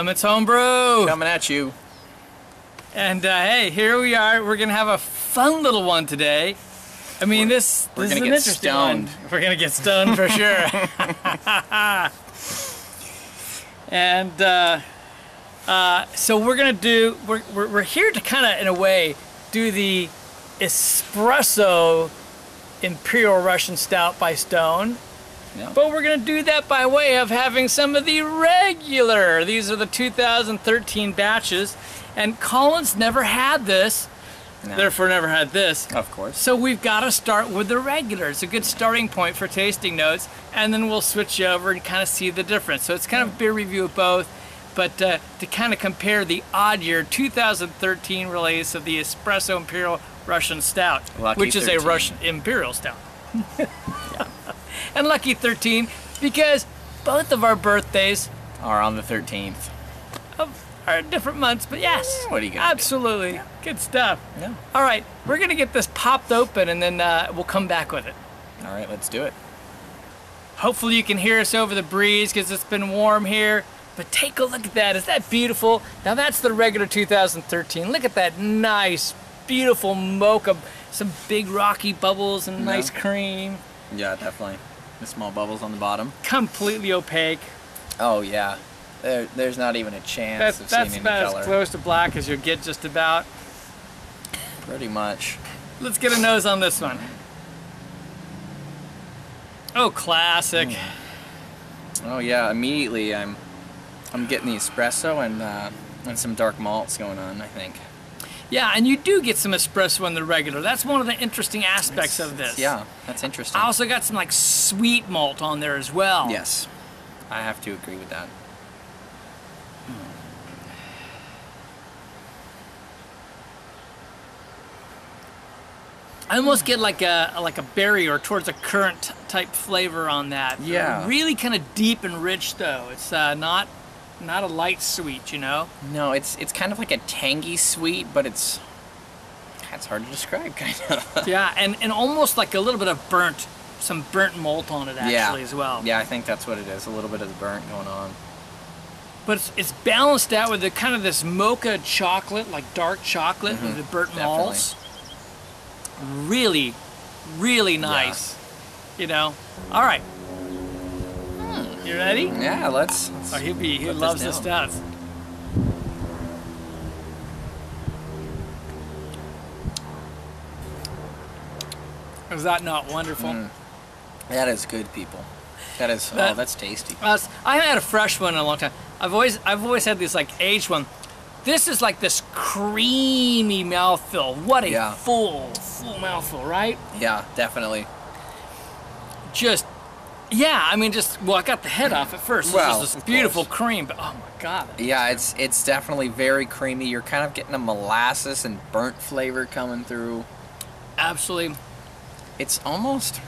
Clements Homebrew. Coming at you. And uh, hey, here we are. We're gonna have a fun little one today. I mean, this, we're this is gonna an get interesting stoned. one. We're gonna get stoned for sure. and uh, uh, so we're gonna do. We're, we're, we're here to kind of, in a way, do the espresso Imperial Russian Stout by Stone. Yeah. But we're going to do that by way of having some of the regular. These are the 2013 batches. And Collins never had this, No. therefore never had this. Of course. So we've got to start with the regular. It's a good starting point for tasting notes, and then we'll switch over and kind of see the difference. So it's kind of a beer review of both, but uh, to kind of compare the odd year 2013 release of the Espresso Imperial Russian Stout, Lucky which is a Russian Imperial Stout. And lucky 13 because both of our birthdays Are on the 13th. of, are different months, but yes, What are you gonna absolutely good stuff. Yeah. All right, we're gonna get this popped open and then uh, we'll come back with it. All right, let's do it. Hopefully you can hear us over the breeze because it's been warm here. But take a look at that. Is that beautiful? Now that's the regular 2013. Look at that nice, beautiful mocha. Some big rocky bubbles and Yeah. nice cream. Yeah, definitely. The small bubbles on the bottom. Completely opaque. Oh yeah. There, there's not even a chance That's, of that's seeing any about color. as close to black as you'll get just about. Pretty much. Let's get a nose on this one. Oh, classic. Oh yeah. Immediately, I'm, I'm getting the espresso and uh, and some dark malts going on. I think. Yeah, and you do get some espresso in the regular. That's one of the interesting aspects of this. Yeah, that's interesting. I also got some like sweet malt on there as well. Yes, I have to agree with that. I almost get like a like a berry or towards a currant type flavor on that. Yeah. Really kind of deep and rich though. It's uh, not not a light sweet, you know. No, it's it's kind of like a tangy sweet, but it's it's hard to describe, kind of. yeah, and and almost like a little bit of burnt, some burnt malt on it actually yeah. as well. Yeah, I think that's what it is. A little bit of the burnt going on. But it's, it's balanced out with the kind of this mocha chocolate, like dark chocolate with the burnt Mm-hmm. Definitely. malts. Really, really nice. yeah. You know. All right. You ready? Yeah, let's. let's Oh, he be he this loves the down. stouts. Is that not wonderful? Mm. That is good, people. That is. That- oh, that's tasty. Uh, I haven't had a fresh one in a long time. I've always I've always had this like aged one. This is like this creamy mouthfeel. What a Yeah. full full mouthful, right? Yeah, definitely. Just yeah. I mean, just well, I got the head off at first. Well, this is this beautiful cream, but oh my god. Yeah, it's it's definitely very creamy. You're kind of getting a molasses and burnt flavor coming through. Absolutely. It's almost.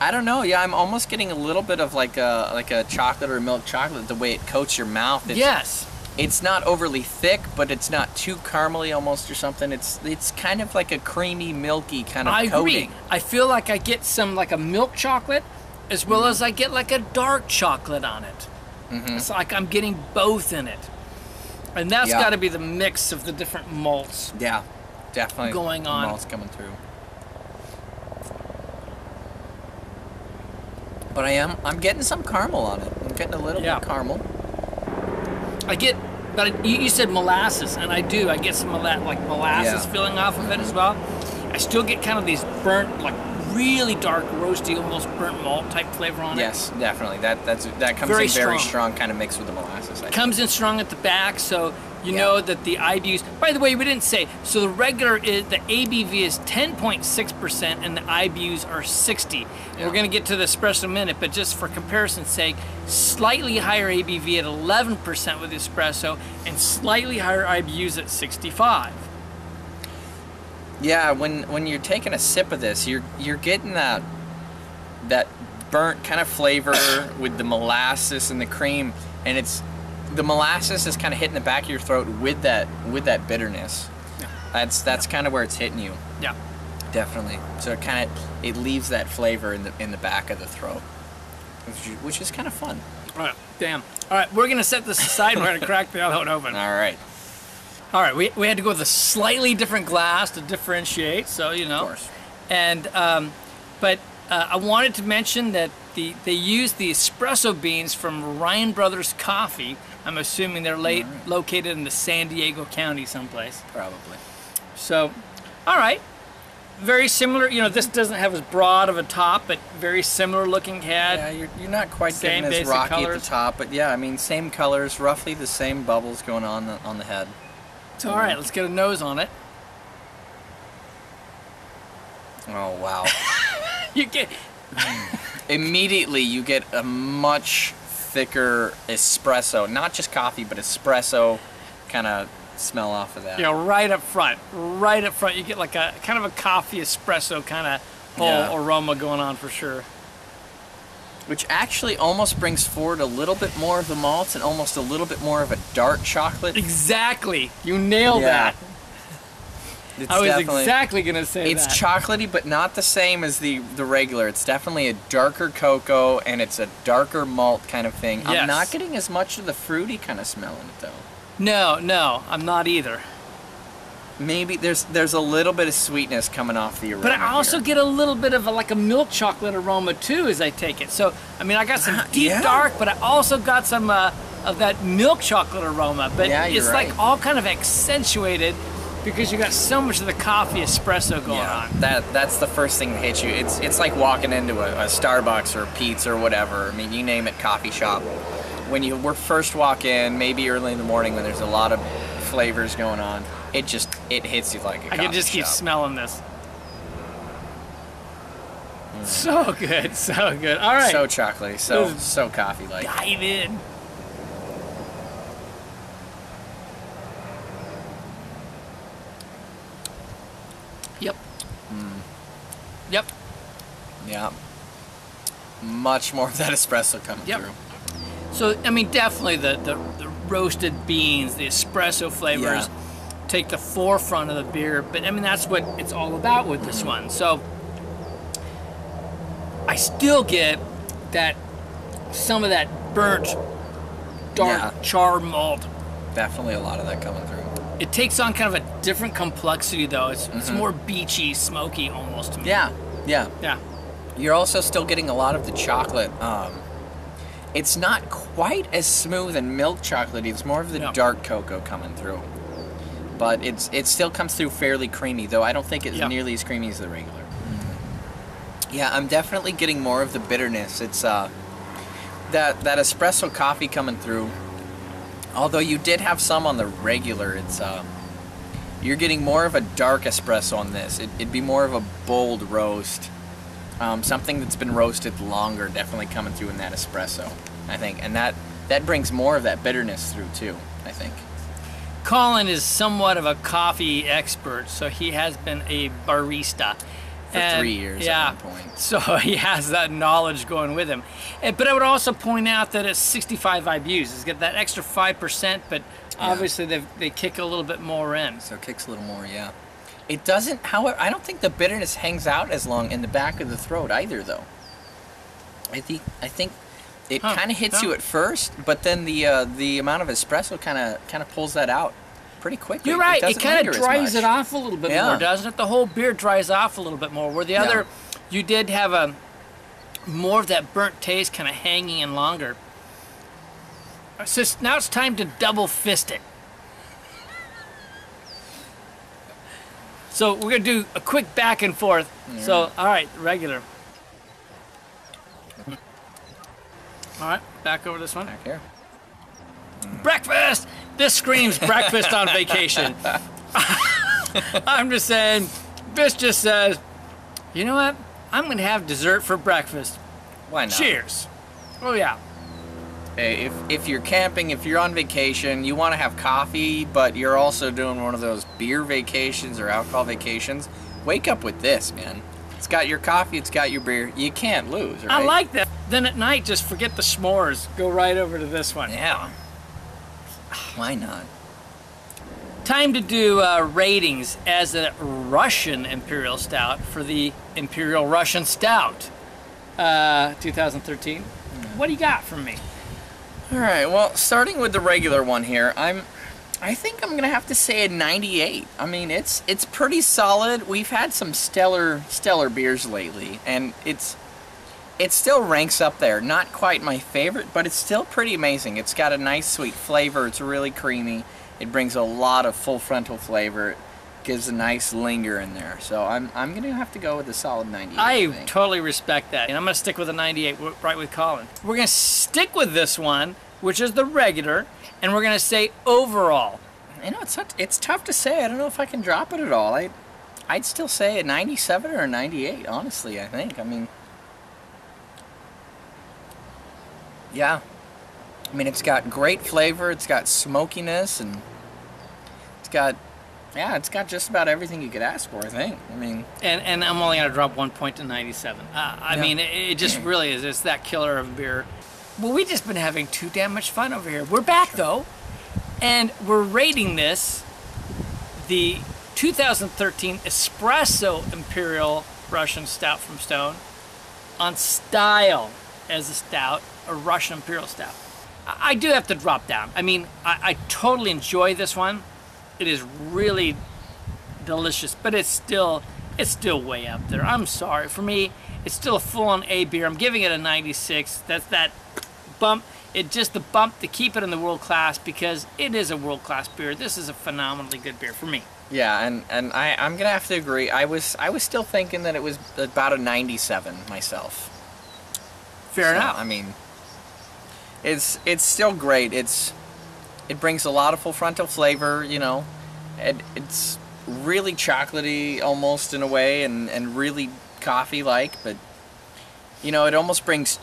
I don't know. Yeah, I'm almost getting a little bit of like a like a chocolate or milk chocolate. The way it coats your mouth. It's, yes. It's not overly thick, but it's not too caramely almost or something. It's it's kind of like a creamy, milky kind of I coating. agree. I feel like I get some like a milk chocolate, as well as I get like a dark chocolate on it. Mm-hmm. It's like I'm getting both in it, and that's Yeah. got to be the mix of the different malts. Yeah, definitely Going on. Malt's coming through. But I am I'm getting some caramel on it. I'm getting a little Yeah. bit of caramel. I get, but I, you, you said molasses, and I do. I get some of that like molasses Yeah. feeling off of it as well. I still get kind of these burnt, like really dark, roasty, almost burnt malt type flavor on it. Yes, definitely. That that's that comes Very in very strong. strong, kind of mixed with the molasses. I think. comes in strong at the back, so you Yeah. know that the IBUs. By the way, we didn't say. So the regular is the ABV is 10.6 percent, and the IBUs are 60. Yeah. We're gonna get to the espresso in a minute, but just for comparison's sake, slightly higher ABV at 11 percent with espresso, and slightly higher IBUs at 65. Yeah, when when you're taking a sip of this, you're you're getting that that burnt kind of flavor with the molasses and the cream, and it's the molasses is kind of hitting the back of your throat with that with that bitterness. Yeah. That's that's kind of where it's hitting you, Yeah. definitely. So it kind of it leaves that flavor in the in the back of the throat, which, which is kind of fun. All right, damn. All right, we're gonna set this aside. and We're gonna crack the other one open. All right, All right, we, we had to go with a slightly different glass to differentiate, so you know. of course. And um, but uh, I wanted to mention that the they use the espresso beans from Ryan Brothers Coffee. I'm assuming they're late, located in the San Diego County someplace. Probably. So, all right, very similar. You know, this doesn't have as broad of a top, but very similar looking head. Yeah, you're, you're not quite Same getting as rocky at the top, but yeah, I mean, same colors, roughly the same bubbles going on the, on the head. So, all right, let's get a nose on it. Oh wow! You get hmm. Immediately, you get a much thicker espresso, not just coffee, but espresso kind of smell off of that. you know right up front, right up front. You get like a kind of a coffee espresso kind of whole Yeah. aroma going on for sure. Which actually almost brings forward a little bit more of the malts and almost a little bit more of a dark chocolate. Exactly, you nailed Yeah. that. It's I was exactly gonna say It's that. chocolatey, but not the same as the the regular. It's definitely a darker cocoa, and it's a darker malt kind of thing. Yes. I'm not getting as much of the fruity kind of smell in it though. no, no, I'm not either. Maybe there's there's a little bit of sweetness coming off the aroma. But I also here. get a little bit of a, like a milk chocolate aroma too as I take it. So I mean, I got some deep Yeah. dark, but I also got some uh, of that milk chocolate aroma. But Yeah, it's right. like all kind of accentuated because you got so much of the coffee espresso going yeah, on. that that's the first thing that hits you. It's it's like walking into a, a Starbucks or Peet's or whatever. I mean, you name it, coffee shop. When you were first walk in, maybe early in the morning when there's a lot of flavors going on, it just it hits you like a I can just keep shop. smelling this. Mm. So good, so good. All right, So chocolatey, so so coffee like. dive in. Yep. Hmm. Yep. Yeah. Much more of that espresso coming Yep. through. So I mean, definitely the, the, the roasted beans, the espresso flavors, Yeah. take the forefront of the beer. But I mean, that's what it's all about with this one. So I still get that some of that burnt, dark Yeah. char malt. Definitely a lot of that coming through. It takes on kind of a different complexity, though. It's, it's more beachy, smoky, almost to me. Mm-hmm. Yeah, yeah. Yeah. You're also still getting a lot of the chocolate. Um, it's not quite as smooth and milk chocolatey. It's more of the No. dark cocoa coming through. But it's it still comes through fairly creamy, though I don't think it's Yeah. nearly as creamy as the regular. Yeah, I'm definitely getting more of the bitterness. It's uh that that espresso coffee coming through. Although you did have some on the regular, it's uh you're getting more of a dark espresso on this. It, it'd be more of a bold roast. Um, something that's been roasted longer, definitely coming through in that espresso. I think, and that that brings more of that bitterness through too. I think. Colin is somewhat of a coffee expert, so he has been a barista. For three years at Yeah. one point. So he has that knowledge going with him. Eh, But I would also point out that it's 65 IBUs. It's got that extra 5%, but obviously they they kick a little bit more in. So it kicks a little more, yeah. It doesn't. However, I don't think the bitterness hangs out as long in the back of the throat either, though. I think I think it Huh, kind of hits huh. you at first, but then the uh, the amount of espresso kind of kind of pulls that out pretty quickly. You're right. It, doesn't kind of dries it off a little bit Yeah. more, doesn't it? The whole beer dries off a little bit more. Where the Yeah. other, you did have a more of that burnt taste kind of hanging in longer. Uh, so it's- now it's time to double fist it. So we're gonna do a quick back and forth. So all right, regular. All right, back over this one. Back here. Breakfast! This screams breakfast on vacation. I'm just saying, this just says, you know what? I'm gonna have dessert for breakfast. Why not? Cheers. Oh yeah. Hey, if if you're camping, if you're on vacation, you want to have coffee, but you're also doing one of those beer vacations or alcohol vacations. Wake up with this, man. It's got your coffee, it's got your beer. You can't lose, right? I like that. Then at night, just forget the s'mores. Go right over to this one. Yeah. Why not? Time to do uh, ratings as a Russian Imperial Stout for the Imperial Russian Stout, uh, 2013. what do you got for me? All right. Well, starting with the regular one here, I'm. I think I'm gonna have to say a 98. I mean, it's it's pretty solid. We've had some stellar stellar beers lately, and it's it still ranks up there. Not quite my favorite, but it's still pretty amazing. It's got a nice sweet flavor. It's really creamy. It brings a lot of full frontal flavor. It gives a nice linger in there. So I'm I'm gonna have to go with a solid 98. I, I totally respect that, and I'm gonna stick with a 98 right with Colin. We're gonna stick with this one, which is the regular, and we're gonna say overall. You know, it's not, it's tough to say. I don't know if I can drop it at all. I I'd still say a 97 or a 98. Honestly, I think. I mean, yeah. I mean, it's got great flavor. It's got smokiness, and it's got yeah, it's got just about everything you could ask for. I think. I mean, And and I'm only gonna drop one point to 97. Uh, I Yeah. mean, it, it just really is. It's that killer of a beer. Well, we've just been having too damn much fun over here. We're back though, and we're rating this the 2013 Espresso Imperial Russian Stout from Stone on style as a stout, a Russian Imperial Stout. I, I do have to drop down. I mean, I, I totally enjoy this one. It is really delicious, but it's still it's still way up there. I'm sorry. For me, it's still a full-on A beer. I'm giving it a 96. That's that bump. It just the bump to keep it in the world class because it is a world class beer. This is a phenomenally good beer for me. yeah, and and I I'm gonna have to agree. I was I was still thinking that it was about a 97 myself. Fair So, enough. I mean, it's it's still great. It's it brings a lot of full frontal flavor. You know, and it's really chocolatey almost in a way, and and really coffee like. But you know, it almost brings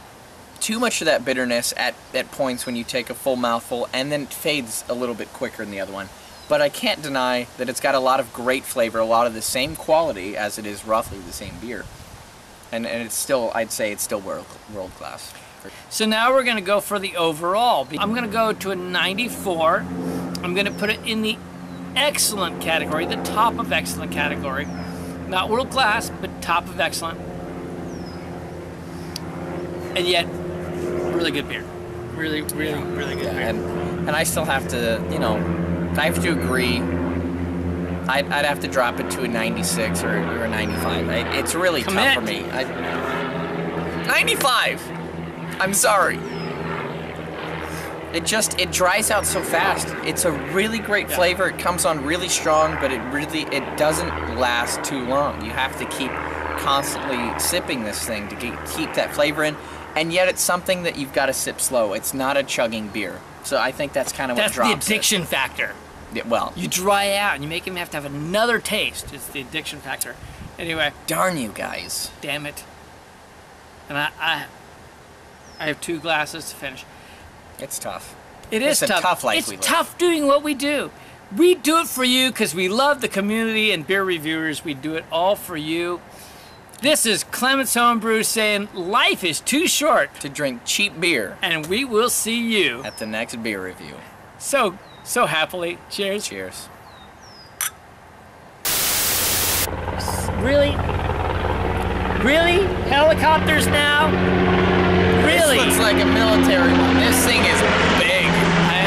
too much of that bitterness at at points when you take a full mouthful, and then it fades a little bit quicker in the other one. But I can't deny that it's got a lot of great flavor, a lot of the same quality as it is roughly the same beer. And, and it's still, I'd say it's still world, world class. So now we're going to go for the overall. I'm going to go to a 94. I'm going to put it in the excellent category, the top of excellent category. Not world class, but top of excellent. And yet, really good beer. Really, really, really good Yeah, beer. and and I still have to, you know, I have to agree. I'd, I'd have to drop it to a 96 or, or a 95. I, it's really tough for me. I, 95. I'm sorry. It just it dries out so fast. It's a really great Yeah. flavor. It comes on really strong, but it really it doesn't last too long. You have to keep constantly sipping this thing to get, keep that flavor in. And yet it's something that you've got to sip slow. It's not a chugging beer. So I think that's kind of what That's the drops it. addiction factor. Yeah, well, You dry out and you make him have to have another taste. It's the addiction factor. Anyway, darn you guys. damn it. And I, I, I have two glasses to finish. It's tough. It is It's a tough. tough life it's we live. tough doing what we do. We do it for you because we love the community and beer reviewers. We do it all for you. This is Clements Homebrew saying life is too short, To drink cheap beer and we will see you at the next beer review. so so happily. Cheers. Cheers. Really? Really? Helicopters now? Really? This looks like a military one. This thing is big. I,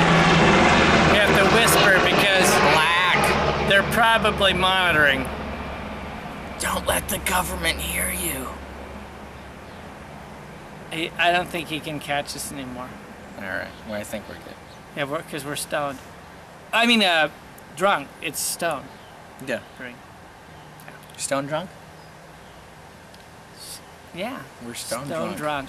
we have to whisper because Black. they're probably monitoring. Don't let the government hear you. I, I don't think he can catch us anymore. All right. Well, I think we're good. Yeah, because we're, stoned. I mean, uh, drunk. It's stone. Yeah. Drink. Stone drunk? Yeah. We're stone, Stone drunk. drunk.